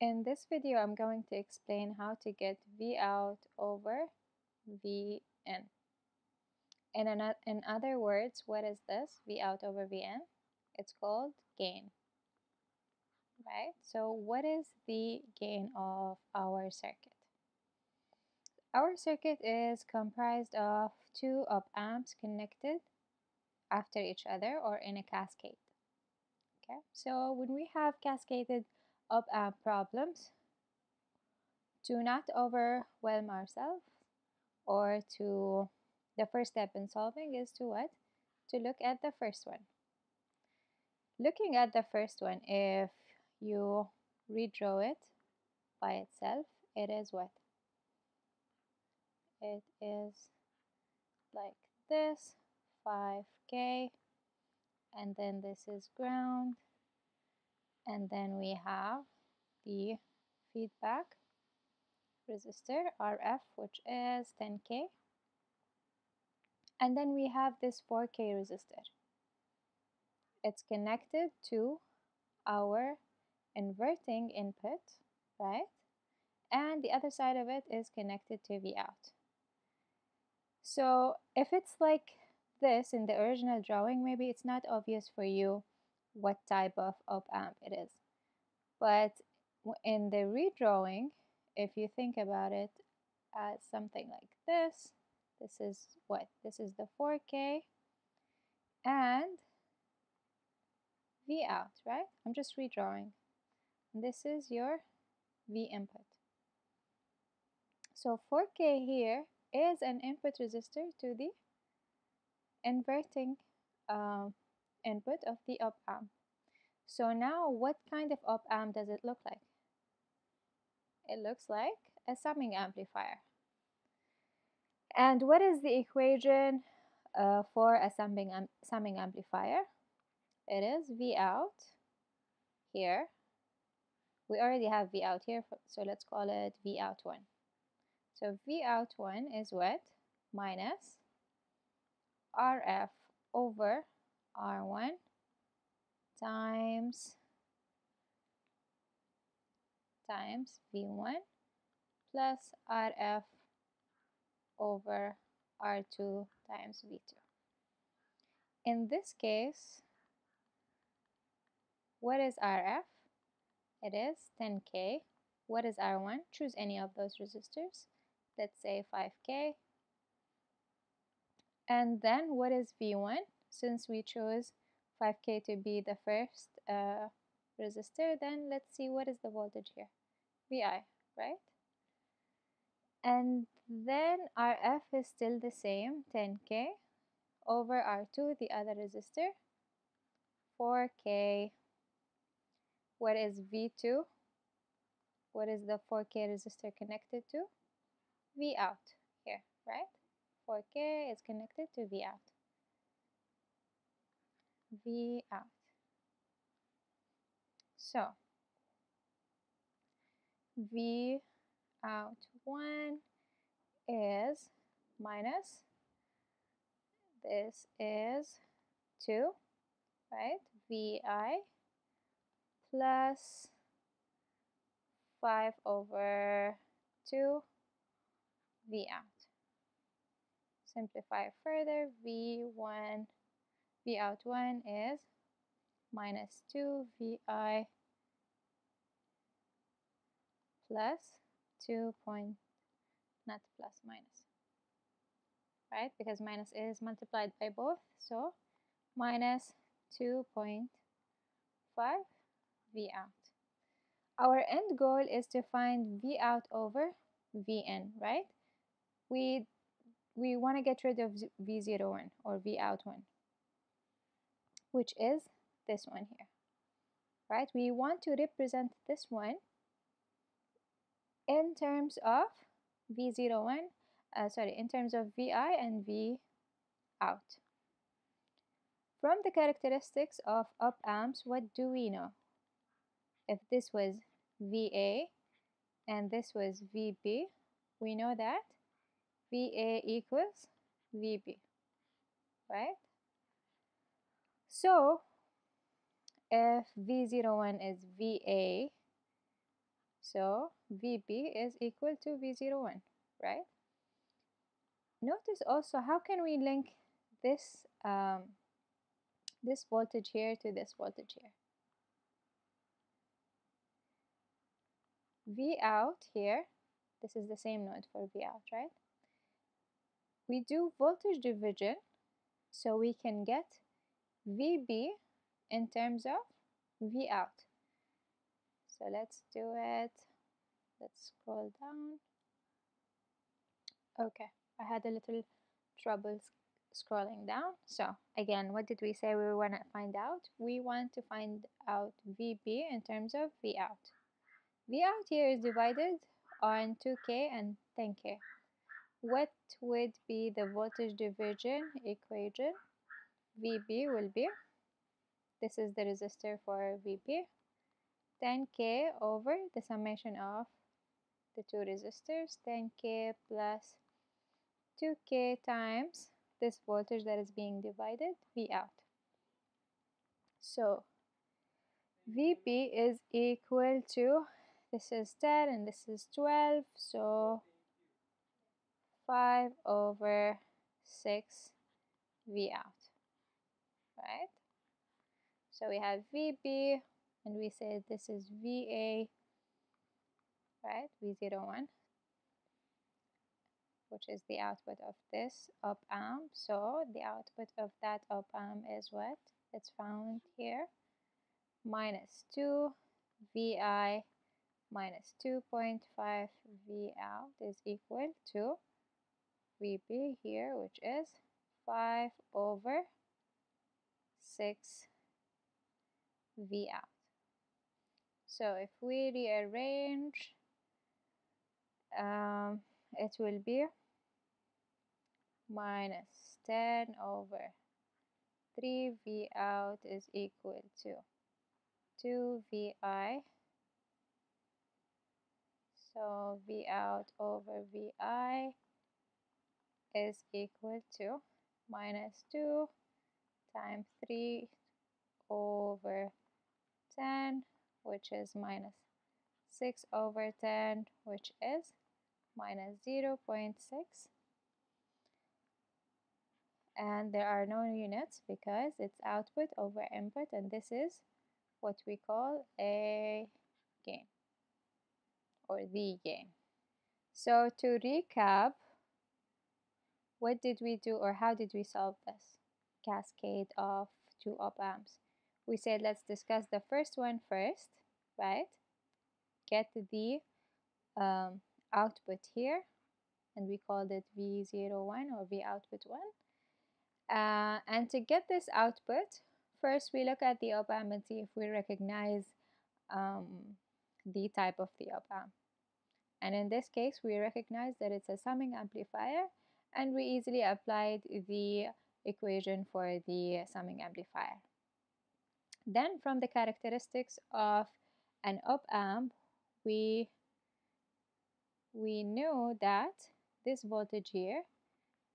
In this video, I'm going to explain how to get V out over V in. In, an, in other words, what is this? V out over V in? It's called gain. Right? So what is the gain of our circuit? Our circuit is comprised of two op amps connected after each other or in a cascade. Okay, so when we have cascaded op amp problems, to not overwhelm ourselves or to the first step in solving is to what? To look at the first one. Looking at the first one, if you redraw it by itself, it is what? It is like this, 5k, and then this is ground, and then we have the feedback resistor RF which is 10k and then we have this 4k resistor. It's connected to our inverting input right? And the other side of it is connected to V out. So if it's like this in the original drawing maybe it's not obvious for you what type of op amp it is. But in the redrawing, if you think about it as something like this, this is what? This is the 4K and V out, right? I'm just redrawing. This is your V input. So 4K here is an input resistor to the inverting um, input of the op amp. So now what kind of op amp does it look like? It looks like a summing amplifier. And what is the equation uh, for a summing, um, summing amplifier? It is V out here. We already have V out here, so let's call it V out 1. So V out 1 is what? Minus RF over R1 times times V1 plus RF over R2 times V2. In this case, what is RF? It is 10K. What is R1? Choose any of those resistors. Let's say 5K. And then what is V1? Since we chose 5k to be the first uh, resistor then let's see what is the voltage here. Vi right? And then RF is still the same 10k over R2 the other resistor 4k what is V2 what is the 4k resistor connected to? V out here right? 4k is connected to V out V out. So, V out 1 is minus, this is 2, right? VI plus 5 over 2 V out. Simplify further, V1 V out 1 is minus 2 Vi plus 2 point, not plus, minus, right? Because minus is multiplied by both, so minus 2.5 V out. Our end goal is to find V out over V in, right? We, we want to get rid of V01 or V out 1 which is this one here right? We want to represent this one in terms of v01 uh, sorry in terms of vi and v out. From the characteristics of op amps what do we know? If this was va and this was vb we know that va equals vb right so if V01 is VA So VB is equal to V01, right? Notice also how can we link this um, this voltage here to this voltage here. V out here, this is the same node for V out, right? We do voltage division so we can get VB in terms of V out. So let's do it. Let's scroll down. Okay, I had a little trouble scrolling down. So again, what did we say we want to find out? We want to find out VB in terms of V out. V out here is divided on 2K and 10K. What would be the voltage division equation? VB will be, this is the resistor for VB, 10K over the summation of the two resistors, 10K plus 2K times this voltage that is being divided, V out. So VB is equal to, this is 10 and this is 12, so 5 over 6 V out, right? So we have VB and we say this is VA, right, V01 which is the output of this op amp. So the output of that op amp is what? It's found here. Minus 2 Vi minus 2.5 V out is equal to VB here, which is 5 over 6 V out. So if we rearrange, um, it will be minus 10 over 3 V out is equal to 2 VI. So V out over VI is equal to minus 2 times 3 over 10, which is minus 6 over 10, which is minus 0 0.6 and there are no units because it's output over input and this is what we call a gain or the gain. So to recap, what did we do or how did we solve this cascade of two op amps? We said let's discuss the first one first, right? Get the um, output here and we called it V01 or V output 1 uh, and to get this output, first we look at the op amp and see if we recognize um, the type of the op amp. And in this case, we recognize that it's a summing amplifier and we easily applied the equation for the summing amplifier. Then from the characteristics of an op amp, we, we knew that this voltage here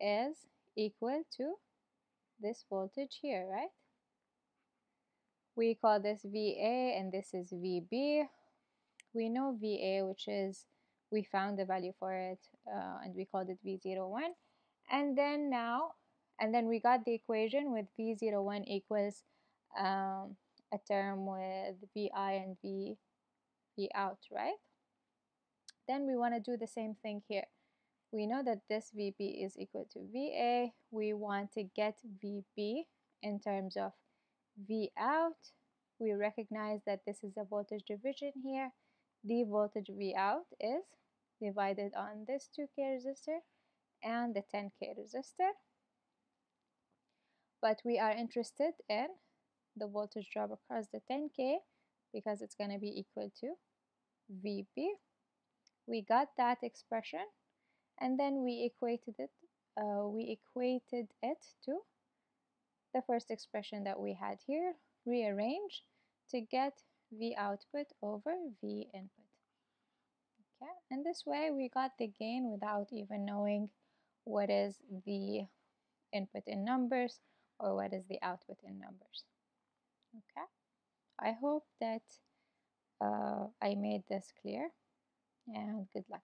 is equal to this voltage here, right? We call this VA and this is VB. We know VA, which is, we found the value for it uh, and we called it V01. And then now, and then we got the equation with V01 equals um, a term with VI and V, V out, right? Then we want to do the same thing here we know that this VB is equal to VA. We want to get VB in terms of V out. We recognize that this is a voltage division here. The voltage V out is divided on this 2K resistor and the 10K resistor. But we are interested in the voltage drop across the 10K because it's going to be equal to VB. We got that expression and then we equated it uh, we equated it to the first expression that we had here rearrange to get v output over v input okay and this way we got the gain without even knowing what is the input in numbers or what is the output in numbers okay I hope that uh, I made this clear and good luck.